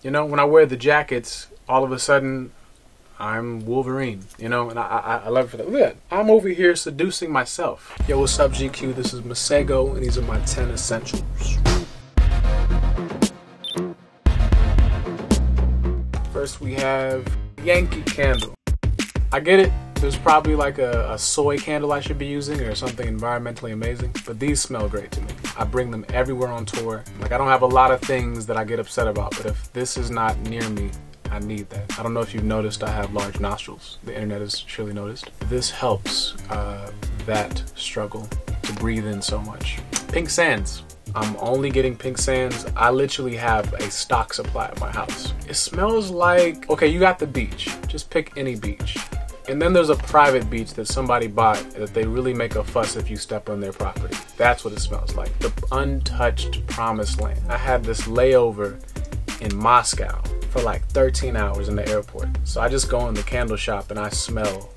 You know, when I wear the jackets, all of a sudden I'm Wolverine, you know, and I, I, I love it for that. Look. I'm over here seducing myself. Yo, what's up, GQ? This is Masego, and these are my 10 essentials. First, we have Yankee Candle. I get it. There's probably like a, a, soy candle I should be using or something environmentally amazing, but these smell great to me. I bring them everywhere on tour. Like, I don't have a lot of things that I get upset about, but if this is not near me, I need that. I don't know if you've noticed I have large nostrils. The internet has surely noticed. This helps uh, that struggle to breathe in so much. Pink Sands. I'm only getting pink sands. I literally have a stock supply at my house. It smells like, okay, you got the beach. Just pick any beach. And then there's a private beach that somebody bought that they really make a fuss if you step on their property. That's what it smells like. The untouched promised land. I had this layover in Moscow for like 13 hours in the airport. So I just go in the candle shop and I smell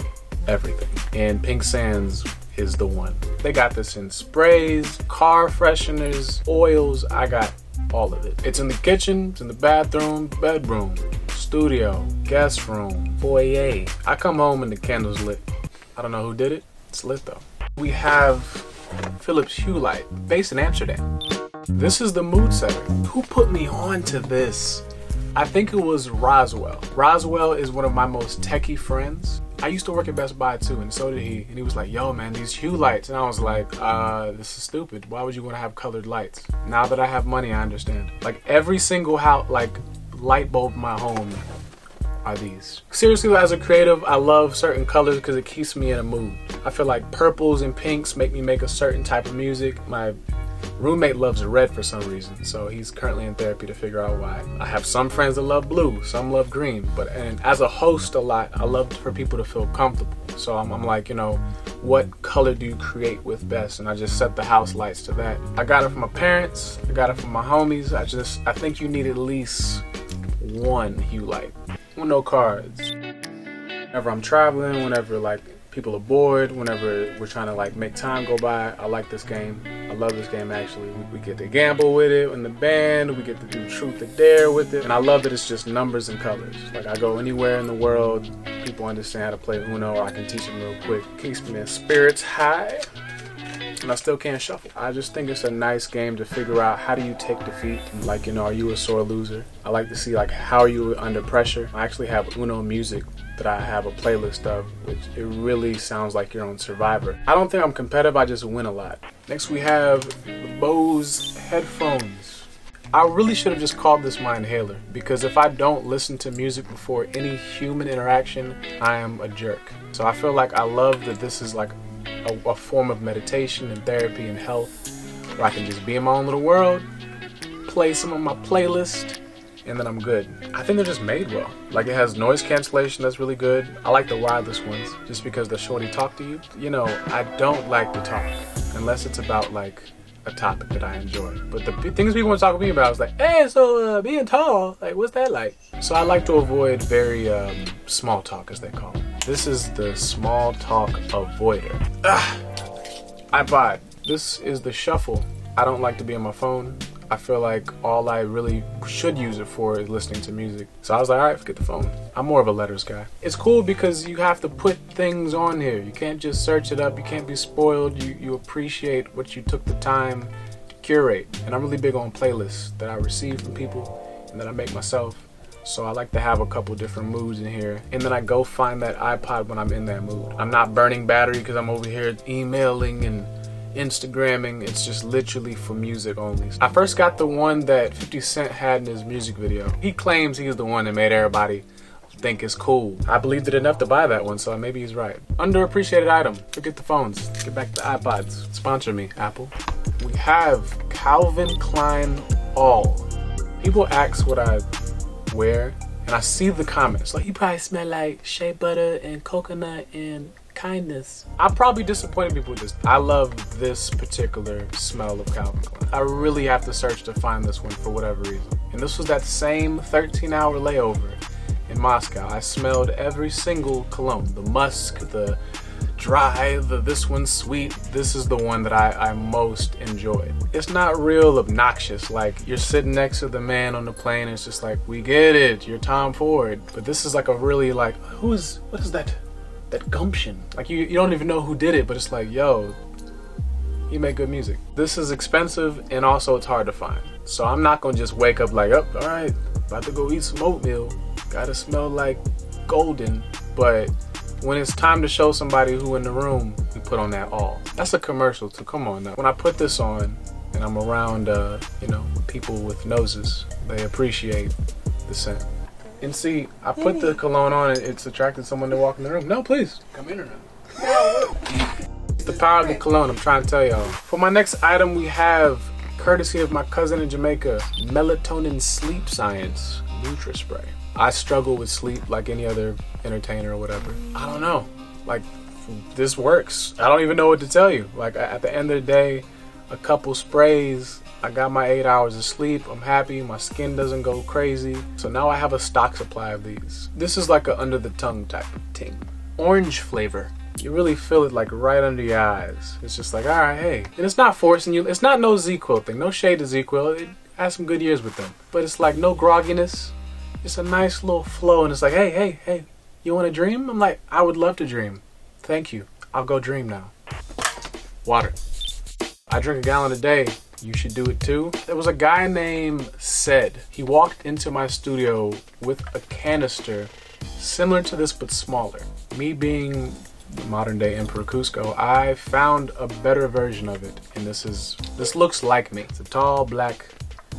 everything. And Pink Sands is the one. They got this in sprays, car fresheners, oils. I got all of it. It's in the kitchen, it's in the bathroom, bedroom, studio, guest room, foyer. I come home and the candle's lit. I don't know who did it. It's lit though. We have Philips Hue Light, based in Amsterdam. This is the mood setter. Who put me on to this? I think it was Roswell. Roswell is one of my most techie friends. I used to work at Best Buy too, and so did he. And he was like, yo, man, these hue lights. And I was like, uh, this is stupid. Why would you want to have colored lights? Now that I have money, I understand. Like every single house, like light bulb my home are these. Seriously, as a creative, I love certain colors because it keeps me in a mood. I feel like purples and pinks make me make a certain type of music. My Roommate loves red for some reason, so he's currently in therapy to figure out why. I have some friends that love blue, some love green, but and as a host a lot, I love for people to feel comfortable. So I'm, I'm like, you know, what color do you create with best? And I just set the house lights to that. I got it from my parents, I got it from my homies. I just, I think you need at least one hue light. With Uno cards. Whenever I'm traveling, whenever like people are bored, whenever we're trying to like make time go by, I like this game. I love this game actually. We, we, get to gamble with it in the band, we get to do truth or dare with it, and I love that it's just numbers and colors. Like I go anywhere in the world, people understand how to play Uno, or I can teach them real quick. Keeps me in spirits high. And I still can't shuffle. I just think it's a nice game to figure out how do you take defeat. Like, you know, are you a sore loser? I like to see like how are you under pressure. I actually have Uno music that I have a playlist of, which it really sounds like you're on Survivor. I don't think I'm competitive, I just win a lot. Next we have Bose headphones. I really should have just called this my inhaler because if I don't listen to music before any human interaction, I am a jerk. So I feel like I love that this is like a, a form of meditation and therapy and health where I can just be in my own little world, play some of my playlist, and then I'm good. I think they're just made well. Like it has noise cancellation that's really good. I like the wireless ones just because the shorty talk to you. You know, I don't like to talk unless it's about like a topic that I enjoy. But the things people want to talk to me about is like, hey, so uh, being tall, like, what's that like? So I like to avoid very um, small talk, as they call it. This is the small talk avoider. Ah, iPod. This is the shuffle. I don't like to be on my phone. I feel like all I really should use it for is listening to music. So I was like, all right, forget the phone. I'm more of a letters guy. It's cool because you have to put things on here. You can't just search it up. You can't be spoiled. You, you appreciate what you took the time to curate. And I'm really big on playlists that I receive from people and that I make myself. So I like to have a couple different moods in here. And then I go find that iPod when I'm in that mood. I'm not burning battery because I'm over here emailing and Instagramming. It's just literally for music only. I first got the one that 50 Cent had in his music video. He claims he's the one that made everybody think it's cool. I believed it enough to buy that one, so maybe he's right. Underappreciated item. Forget the phones. Get back to iPods. Sponsor me, Apple. We have Calvin Klein All. People ask what I wear, and I see the comments. Like, you probably smell like shea butter and coconut and kindness. I probably disappointed people with this. I love this particular smell of Calvin Klein. I really have to search to find this one for whatever reason. And this was that same 13 hour layover in Moscow. I smelled every single cologne the musk, the dry, this one's sweet. This is the one that I, I most enjoyed. It's not real obnoxious, like you're sitting next to the man on the plane it's just like, we get it, you're Tom Ford. But this is like a really like, who is, what is that, that gumption? Like you, you don't even know who did it, but it's like, yo, you make good music. This is expensive and also it's hard to find. So I'm not gonna just wake up like, oh, all right, about to go eat some oatmeal. Gotta smell like golden. But when it's time to show somebody who in the room, we put on that all. That's a commercial too. Come on now. When I put this on and I'm around, uh, you know, people with noses, they appreciate the scent. And see, I put the cologne on and it's attracted someone to walk in the room. No, please, come in or not. the power of the cologne, I'm trying to tell y'all. For my next item, we have, courtesy of my cousin in Jamaica, melatonin sleep science NutraSpray. I struggle with sleep like any other entertainer or whatever. I don't know. Like, this works. I don't even know what to tell you. Like, at the end of the day, a couple sprays, I got my eight hours of sleep. I'm happy. My skin doesn't go crazy. So now I have a stock supply of these. This is like a under the tongue type of thing. Orange flavor. You really feel it like right under your eyes. It's just like, all right, hey. And it's not forcing you. It's not no ZzzQuil thing. No shade to ZzzQuil. It had some good years with them. But it's like no grogginess it's a nice little flow and it's like hey hey hey you want to dream? I'm like i would love to dream. Thank you. I'll go dream now. Water. I drink a gallon a day. You should do it too. There was a guy named said he walked into my studio with a canister similar to this but smaller. Me being modern day emperor Kuzco, I found a better version of it, and this is this looks like me. It's a tall, black,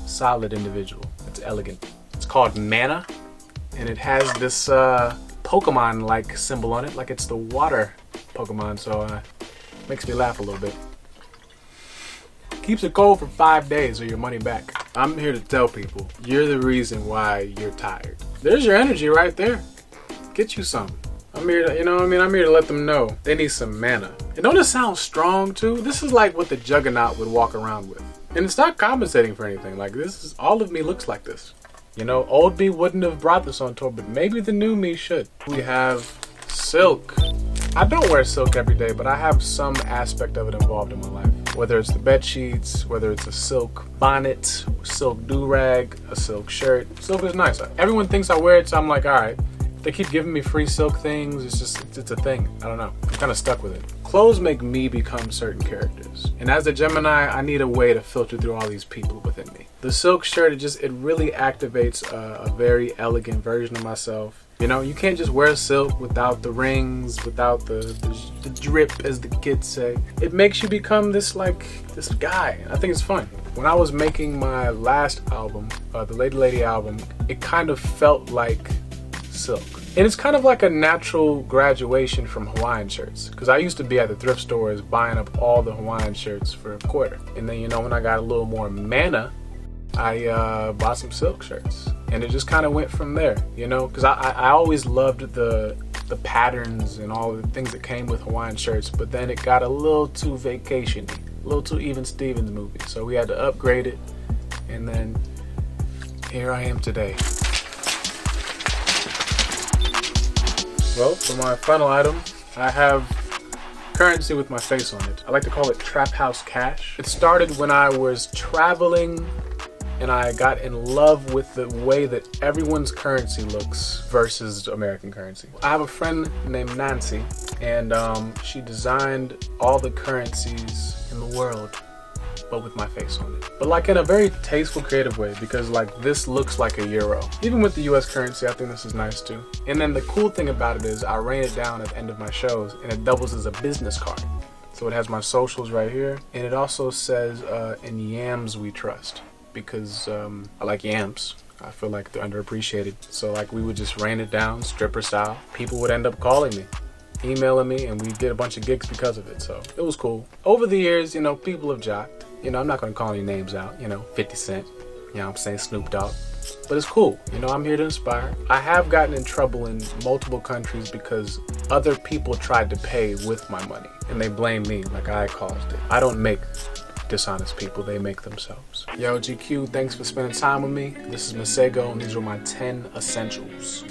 solid individual. It's elegant. It's called Manna, and it has this uh, Pokemon-like symbol on it, like it's the water Pokemon, so uh, makes me laugh a little bit. Keeps it cold for five days or your money back. I'm here to tell people, you're the reason why you're tired. There's your energy right there. Get you some. I'm here to, you know what I mean? I'm here to let them know they need some mana. And don't it sound strong too? This is like what the Juggernaut would walk around with. And it's not compensating for anything. Like this is, all of me looks like this. You know, old me wouldn't have brought this on tour, but maybe the new me should. We have silk. I don't wear silk every day, but I have some aspect of it involved in my life. Whether it's the bed sheets, whether it's a silk bonnet, silk do-rag, a silk shirt. Silk is nice. Everyone thinks I wear it, so I'm like, all right. They keep giving me free silk things. It's just, it's a thing. I don't know. I'm kind of stuck with it. Clothes make me become certain characters. And as a Gemini, I need a way to filter through all these people within me. The silk shirt, it just, it really activates a, a very elegant version of myself. You know, you can't just wear silk without the rings, without the, the, the drip, as the kids say. It makes you become this, like, this guy. I think it's fun. When I was making my last album, uh, the Lady Lady album, it kind of felt like silk. And it's kind of like a natural graduation from Hawaiian shirts. Because I used to be at the thrift stores buying up all the Hawaiian shirts for a quarter. And then, you know, when I got a little more mana, I uh, bought some silk shirts. And it just kind of went from there, you know? Because I, I, I always loved the the patterns and all the things that came with Hawaiian shirts, but then it got a little too vacation a little too even Stevens movie. So we had to upgrade it, and then here I am today. Well, for my final item, I have currency with my face on it. I like to call it Trap House Cash. It started when I was traveling and I got in love with the way that everyone's currency looks versus American currency. I have a friend named Nancy, and um, she designed all the currencies in the world but with my face on it. But like in a very tasteful, creative way because like this looks like a euro. Even with the US currency, I think this is nice too. And then the cool thing about it is I rain it down at the end of my shows and it doubles as a business card. So it has my socials right here. And it also says, uh, in yams we trust because um, I like yams. I feel like they're underappreciated. So like we would just rain it down, stripper style. People would end up calling me emailing me and we did a bunch of gigs because of it so it was cool over the years you know people have jocked you know, I'm not gonna call any names out, you know, 50 Cent, you know I'm saying, Snoop Dogg. But it's cool, you know, I'm here to inspire. I have gotten in trouble in multiple countries because other people tried to pay with my money and they blame me like I caused it. I don't make dishonest people, they make themselves. Yo, GQ, thanks for spending time with me. This is Masego, and these are my 10 essentials.